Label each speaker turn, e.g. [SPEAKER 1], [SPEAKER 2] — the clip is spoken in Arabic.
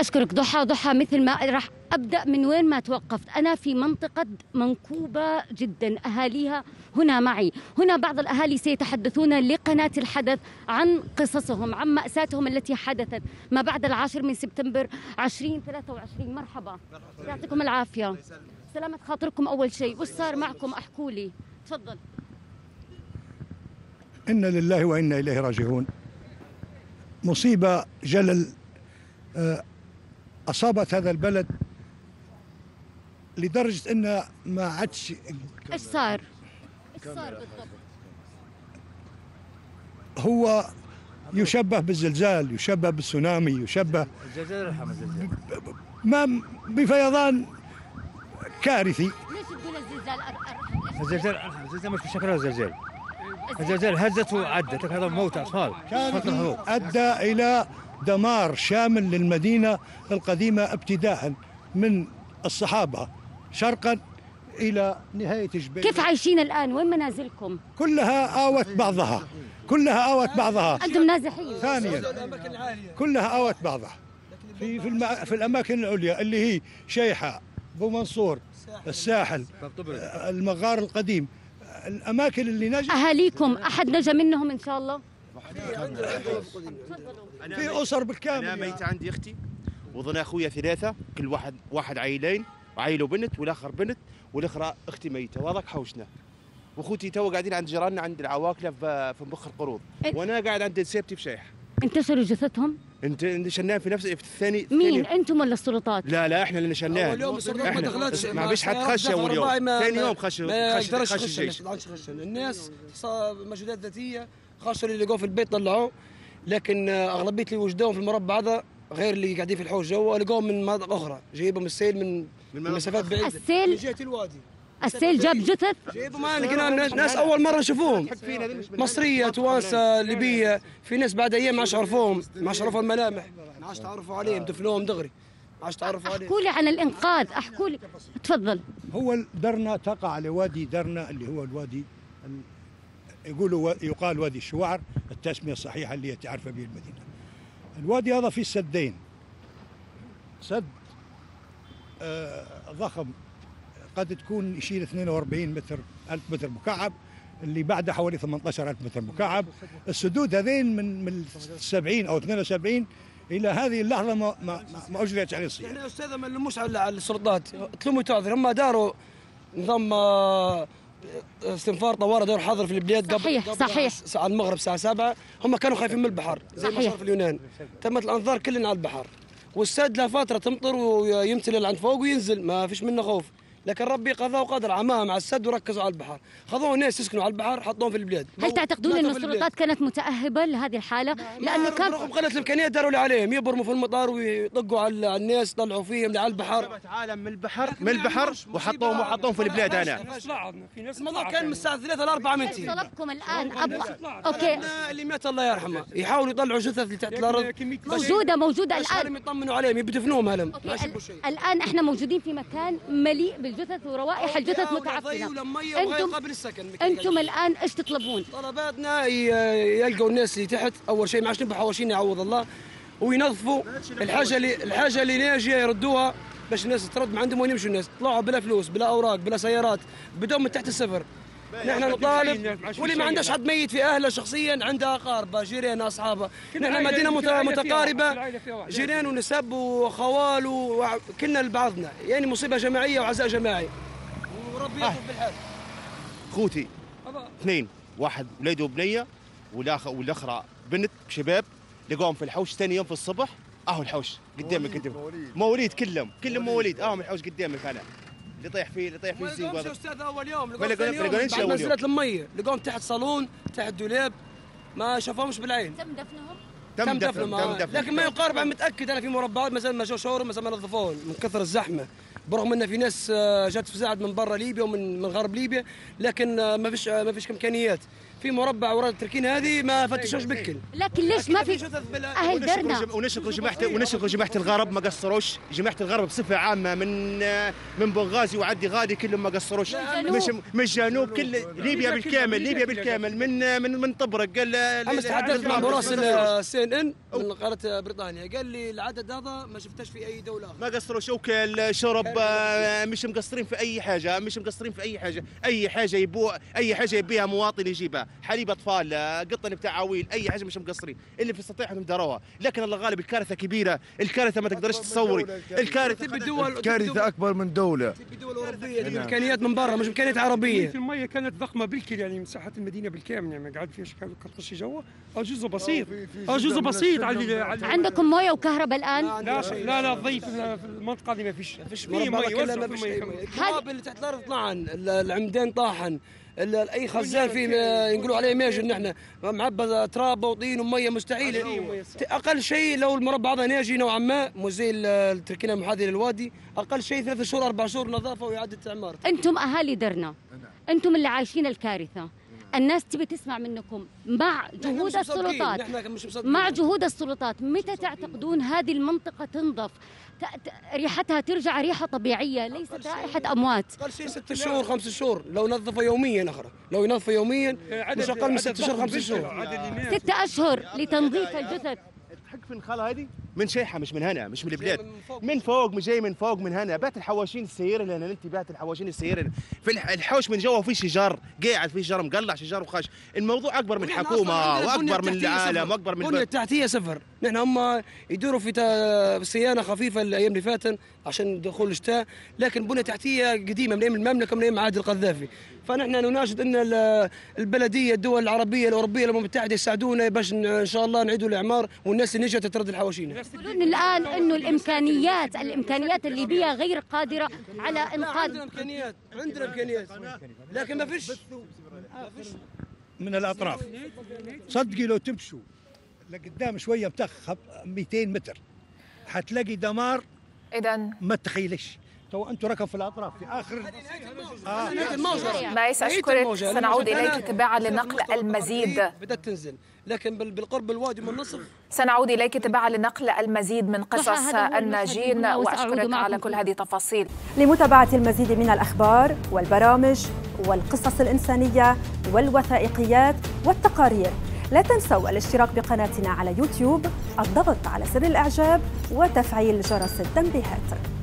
[SPEAKER 1] أشكرك. ضحى ضحى مثل ما راح أبدأ من وين ما توقفت. أنا في منطقة منكوبة جدا. أهاليها هنا معي. هنا بعض الأهالي سيتحدثون لقناة الحدث عن قصصهم عن مأساتهم التي حدثت ما بعد العاشر من سبتمبر 2023 مرحبا. يعطيكم العافية. سلامة خاطركم أول شيء. وش صار معكم؟ أحكوا لي. تفضل.
[SPEAKER 2] إنا لله وإنا إليه راجعون. مصيبة جلل آه، أصابت هذا البلد لدرجة أن ما عادش
[SPEAKER 1] إيش صار؟ إيش صار بالضبط؟
[SPEAKER 2] هو يشبه بالزلزال يشبه بالسونامي يشبه
[SPEAKER 3] الزلزال يرحم الزلزال
[SPEAKER 2] ما بفيضان كارثي
[SPEAKER 1] ليش تقول الزلزال أرحم؟
[SPEAKER 3] الزلزال أرحم الزلزال مش بشكل الزلزال الزلزال هزت وعدت هذا موت أطفال.
[SPEAKER 2] أدى إلى دمار شامل للمدينة القديمة ابتداء من الصحابة شرقا إلى نهاية جبيل
[SPEAKER 1] كيف عايشين الآن؟ وين منازلكم؟
[SPEAKER 2] كلها آوت بعضها. كلها آوت بعضها.
[SPEAKER 1] أنتم نازحين.
[SPEAKER 2] ثانيا. كلها آوت بعضها. في في, المع... في الأماكن العليا اللي هي شيحة أبو منصور الساحل المغار القديم. الأماكن اللي نجت
[SPEAKER 1] أهاليكم أحد نجا منهم إن شاء الله؟
[SPEAKER 2] في أسر بالكامل أنا
[SPEAKER 4] ميت عندي أختي وظن أخويا ثلاثة كل واحد واحد عيلين عيل وبنت والآخر بنت والأخرى أختي ميتة وهذاك حوشنا وأخوتي تو قاعدين عند جيراننا عند العواكلة في في مبخ القروض. وأنا قاعد عند سيبتي في شيح
[SPEAKER 1] انتشروا جثثهم؟
[SPEAKER 4] انت شنان في نفس في الثاني
[SPEAKER 1] مين؟
[SPEAKER 4] الثاني-
[SPEAKER 1] أنتم ولا السلطات؟
[SPEAKER 4] لا لا إحنا اللي شنان
[SPEAKER 5] أول يوم السلطات ما دخلتش.
[SPEAKER 4] ما فيش حد خش أول يوم. ثاني يوم خش
[SPEAKER 5] ما
[SPEAKER 4] خش
[SPEAKER 5] يقدرش
[SPEAKER 4] خش
[SPEAKER 5] يخش
[SPEAKER 4] الجيش.
[SPEAKER 5] الناس صا- مجهودات ذاتية خاصة اللي لقوه في البيت طلعوه. لكن أغلبية اللي وجدوهم في المربع هذا غير اللي قاعدين في الحوش جوا لقوهم من مناطق أخرى. جايبهم السيل من من مسافات بعيدة.
[SPEAKER 1] السيل-
[SPEAKER 5] من جهة الوادي.
[SPEAKER 1] السيل جاب جثث؟
[SPEAKER 5] ما لقينا ناس- أول مرة نشوفوهم مصرية توانسة ليبية. في ناس بعد أيام ما عادش عرفوهم ما عادش عرفوا الملامح. ما عادش تعرفوا عليهم دفنوهم دغري. ما عادش تعرفوا عليهم.
[SPEAKER 1] أحكوا لي عن الإنقاذ أحكوا لي. تفضل.
[SPEAKER 2] هو درنا تقع على وادي درنا اللي هو الوادي ال- يقولوا يقال وادي الشوعر التسمية الصحيحة اللي تعرف به المدينة. الوادي هذا فيه سدين. سد آه، ضخم. قد تكون يشيل 42 متر ألف متر مكعب اللي بعده حوالي 18 ألف متر مكعب. السدود هذين من من 70 أو 72 إلى هذه اللحظة ما ما, ما أجريت عليه
[SPEAKER 5] إحنا يا أستاذ ما نلموش على على السلطات تلموا تعذر هم داروا نظام آه، استنفار طوارئ دور حظر في البلاد قبل
[SPEAKER 1] صحيح،
[SPEAKER 5] قبل
[SPEAKER 1] صحيح.
[SPEAKER 5] ساعة المغرب الساعة 7 هم كانوا خايفين من البحر زي ما
[SPEAKER 1] صحيح.
[SPEAKER 5] صار في اليونان. تمت الأنظار كلنا على البحر. والسد له فترة تمطر ويمتلئ عند فوق وينزل. ما فيش منه خوف. لكن ربي قضى وقدر. عماها مع السد وركزوا على البحر. خذوه ناس يسكنوا على البحر حطوهم في البلاد.
[SPEAKER 1] هل تعتقدون
[SPEAKER 5] البلاد.
[SPEAKER 1] السلطات كانت متأهبة لهذه الحالة؟ لأنه كان
[SPEAKER 5] رغم قلة الامكانيات داروا اللي عليهم. يبرموا في المطار ويطقوا على الناس يطلعوا فيهم على البحر.
[SPEAKER 4] عالم من البحر من البحر وحطوهم وحطوهم في البلاد أنا.
[SPEAKER 5] الموضوع كان من الساعة 3 ل 4 منتي
[SPEAKER 1] طلبكم الآن أبغى أوكي.
[SPEAKER 5] أبناء اللي مات الله يرحمه. يحاولوا يطلعوا جثث اللي تحت الأرض.
[SPEAKER 1] موجودة موجودة
[SPEAKER 5] بس
[SPEAKER 1] الآن.
[SPEAKER 5] يطمنوا عليهم يدفنوهم هلم.
[SPEAKER 1] أوكي
[SPEAKER 5] ما
[SPEAKER 1] ال-
[SPEAKER 5] يشوفوا شيء
[SPEAKER 1] الآن إحنا موجودين في مكان مليء بالجثث وروائح الجثث متعفنة.
[SPEAKER 5] أنتم
[SPEAKER 1] أنتم
[SPEAKER 5] قبل السكن
[SPEAKER 1] أنتم الآن إيش تطلبون؟
[SPEAKER 5] طلباتنا يلقوا الناس اللي تحت. أول شيء ما عادش نبقى حواشين يعوض الله. وينظفوا. الحاجة اللي الحاجة اللي ناجية يردوها باش الناس ترد ما عندهم وين يمشوا الناس. طلعوا بلا فلوس بلا أوراق بلا سيارات بدون من تحت الصفر نحن نطالب واللي ما عندهش حد ميت في أهله شخصيا عنده اقاربه جيران أصحابه. نحن مدينة مت- متقاربة جيران ونسب وخوال وكلنا لبعضنا. يعني مصيبة جماعية وعزاء جماعي. وربي يلطف بالحال.
[SPEAKER 4] خوتي اثنين واحد وليده وبنية والاخر والأخرى بنت شباب لقوهم في الحوش ثاني يوم في الصبح أهو الحوش قدامك أنت. مواليد. كلهم كلهم مواليد. أهو الحوش قدامك أنا. اللي طيح فيه اللي طيح فيه
[SPEAKER 5] ما
[SPEAKER 4] الزيق
[SPEAKER 5] لقوهمش يا
[SPEAKER 4] هذا
[SPEAKER 5] أستاذ أول يوم لقوهم ثاني يوم بعد
[SPEAKER 4] أول
[SPEAKER 5] ما؟ نزلت المية لقوهم تحت صالون تحت دولاب ما شافوهمش بالعين
[SPEAKER 1] تم دفنهم؟
[SPEAKER 5] تم دفنهم
[SPEAKER 4] تم. دفن.
[SPEAKER 5] لكن ما يقارب عن متأكد أنا في مربعات مثلا ما شاور مثلا ما نظفوهم من كثر الزحمة. برغم إن في ناس آه، جات فزاعد من برا ليبيا ومن من غرب ليبيا لكن آه، ما فيش آه، ما فيش إمكانيات. في مربع ورا التركين هذه ما فتشوش بالكل
[SPEAKER 1] لكن ليش ما في أهل درنا؟
[SPEAKER 4] ونشكر جماعة ونشكر جماعة الغرب ما قصروش. جماعة الغرب بصفة عامة من من بنغازي وعدي غادي كلهم ما قصروش.
[SPEAKER 1] الجنوب.
[SPEAKER 4] مش من الجنوب كل ليبيا بالكامل ليبيا بالكامل. من من من طبرق قال
[SPEAKER 5] امس تحدثت مع مراسل السي إن ان من قناه بريطانيا. قال لي العدد هذا ما شفتش في أي دولة
[SPEAKER 4] ما قصروا شوكة شرب آه، مش مقصرين في أي حاجة مش مقصرين في أي حاجة. أي حاجة يبو أي حاجة يبيها مواطن يجيبها. حليب أطفال آه، قطن بتاع عويل أي حاجة مش مقصرين. اللي في استطاعتهم داروها لكن الله غالب الكارثة كبيرة. الكارثة ما تقدرش تصوري. الكارثة
[SPEAKER 5] تبي الدول
[SPEAKER 6] كارثه أكبر من دولة.
[SPEAKER 5] تبي دول أوروبية. تبي إمكانيات من برا مش إمكانيات عربية.
[SPEAKER 7] المية كانت ضخمة بالكل يعني مساحة المدينة بالكامل يعني ما قعد فيش كان قطش جوا. أو جزء بسيط أو جزء بسيط على على
[SPEAKER 1] عندكم موية وكهرباء الآن؟
[SPEAKER 7] لا لا لا الضيف في المنطقة دي ما فيش.
[SPEAKER 5] ما
[SPEAKER 7] في
[SPEAKER 5] فيش
[SPEAKER 7] مي
[SPEAKER 5] أي
[SPEAKER 7] كمان.
[SPEAKER 5] مي. التراب اللي تحت الأرض طلعن ال- العمدان طاحن ال- أي خزان فيه ما ينقولوا عليه ماجن نحن. معبى تراب وطين ومية مستحيل أقل شيء لو المربع هذا ناجي نوعا ما مو زي ال- التركينة المحاذيه للوادي أقل شيء ثلاث شهور أربع شهور نظافة وإعادة إعمار.
[SPEAKER 1] أنتم أهالي درنا. أنتم اللي عايشين الكارثة. الناس تبي تسمع منكم. مع جهود. السلطات. مع جهود السلطات. متى تعتقدون هذه المنطقة تنظف؟ ريحتها ترجع ريحة طبيعية ليست رائحة أموات.
[SPEAKER 5] أقل شيء ست شهور خمس شهور. لو نظفوا يوميا أخرى. لو ينظفوا يوميا مش أقل من ست شهور خمس شهور.
[SPEAKER 1] ستة أشهر لتنظيف الجثث
[SPEAKER 4] تحق في الخلا هذه؟ من شيحة مش من هنا مش من البلاد
[SPEAKER 5] من فوق.
[SPEAKER 4] من فوق جاي من فوق من هنا بات الحواشين السيارة اللي أنت بات الحواشين السيارة اللي- في الح- الحوش من جوا في شجار قاعد في شجار مقلع شجار وخش الموضوع أكبر من
[SPEAKER 5] ونحن
[SPEAKER 4] حكومة
[SPEAKER 5] أصلاً عندنا وأكبر
[SPEAKER 4] من العالم. وأكبر من
[SPEAKER 5] بنية
[SPEAKER 4] البلد.
[SPEAKER 5] تحتية صفر نحن هم يدوروا في صيانة خفيفة الأيام اللي فاتن عشان دخول الشتاء لكن بنية تحتية قديمة من أيام المملكة من أيام عهد القذافي. فنحن نناشد أن ال- البلدية الدول العربية الأوروبية الأمم المتحدة يساعدونا باش ن- إن شاء الله نعيدوا الإعمار والناس اللي نجت ترد الحواشينا.
[SPEAKER 1] يقولون الآن أنه الإمكانيات الإمكانيات الليبية غير قادرة على
[SPEAKER 5] لا عندنا
[SPEAKER 1] إنقاذ
[SPEAKER 5] إمكانيات عندنا إمكانيات لكن ما فيش
[SPEAKER 2] من الأطراف. صدقي لو تمشوا. لقدام شوية متخ 200 متر. حتلاقي دمار.
[SPEAKER 8] إذا
[SPEAKER 2] ما تتخيلش تو أنتم ركب في الأطراف في آخر آه.
[SPEAKER 8] أشكرك
[SPEAKER 5] الموجة.
[SPEAKER 8] سنعود
[SPEAKER 5] الآن
[SPEAKER 8] تباعا لنقل المزيد.
[SPEAKER 5] بدأت تنزل. لكن بال- بالقرب الوادي من النصف
[SPEAKER 8] سنعود إليك تباعا لنقل المزيد من قصص الناجين وأشكرك على كل هذه التفاصيل.
[SPEAKER 9] لمتابعة المزيد من الأخبار والبرامج والقصص الإنسانية والوثائقيات والتقارير. لا تنسوا الاشتراك بقناتنا على يوتيوب الضغط على زر الإعجاب وتفعيل جرس التنبيهات.